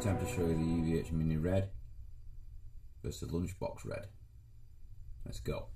time to show you the EVH Mini Red versus Lunchbox Red. Let's go.